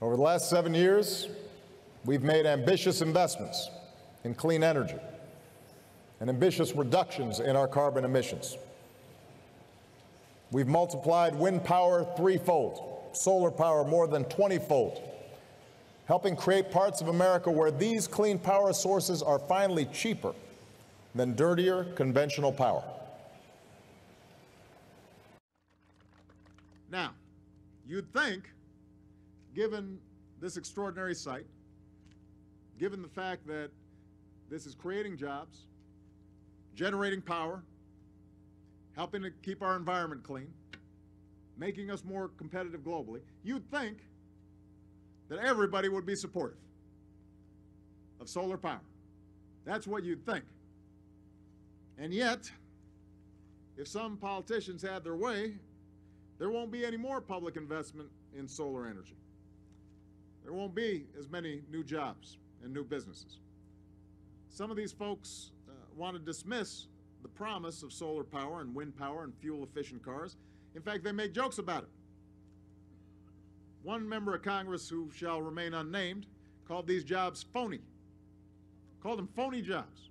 Over the last seven years, we've made ambitious investments in clean energy and ambitious reductions in our carbon emissions. We've multiplied wind power threefold, solar power more than 20-fold, helping create parts of America where these clean power sources are finally cheaper than dirtier conventional power. Now, you'd think, given this extraordinary site, given the fact that this is creating jobs, generating power, helping to keep our environment clean, making us more competitive globally, you'd think that everybody would be supportive of solar power. That's what you'd think. And yet, if some politicians had their way, there won't be any more public investment in solar energy. There won't be as many new jobs and new businesses. Some of these folks uh, want to dismiss the promise of solar power and wind power and fuel efficient cars. In fact, they make jokes about it. One member of Congress who shall remain unnamed called these jobs phony, called them phony jobs.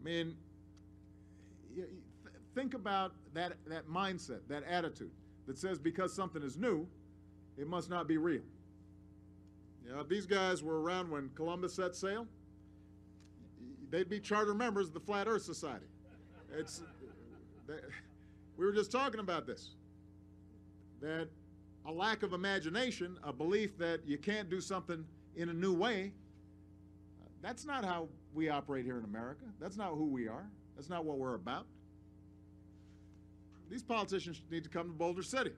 I mean, think about that, that mindset, that attitude that says because something is new, it must not be real. You know, if these guys were around when Columbus set sail, they'd be charter members of the Flat Earth Society. It's, they, we were just talking about this. That a lack of imagination, a belief that you can't do something in a new way, that's not how we operate here in America. That's not who we are. That's not what we're about. These politicians need to come to Boulder City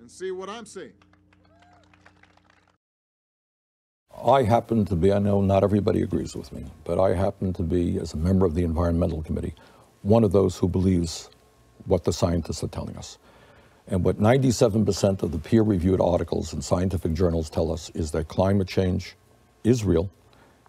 and see what I'm seeing. I happen to be, I know not everybody agrees with me, but I happen to be, as a member of the Environmental Committee, one of those who believes what the scientists are telling us. And what 97% of the peer reviewed articles in scientific journals tell us is that climate change is real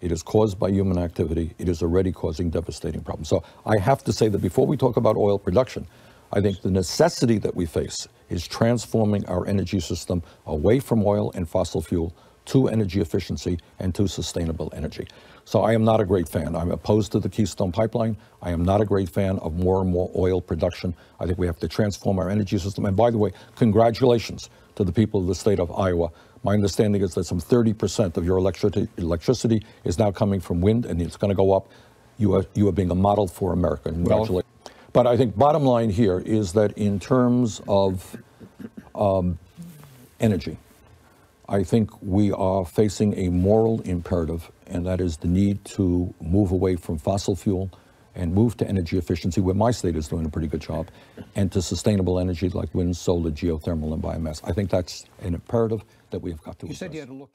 it is caused by human activity. It is already causing devastating problems. So I have to say that before we talk about oil production, I think the necessity that we face is transforming our energy system away from oil and fossil fuel to energy efficiency and to sustainable energy. So I am not a great fan. I'm opposed to the Keystone Pipeline. I am not a great fan of more and more oil production. I think we have to transform our energy system. And by the way, congratulations to the people of the state of Iowa my understanding is that some 30% of your electricity, electricity is now coming from wind, and it's going to go up. You are, you are being a model for America. Congratulations. Well, but I think bottom line here is that in terms of um, energy, I think we are facing a moral imperative, and that is the need to move away from fossil fuel and move to energy efficiency, where my state is doing a pretty good job, and to sustainable energy like wind, solar, geothermal, and biomass. I think that's an imperative that we've got to You address. said you had to look.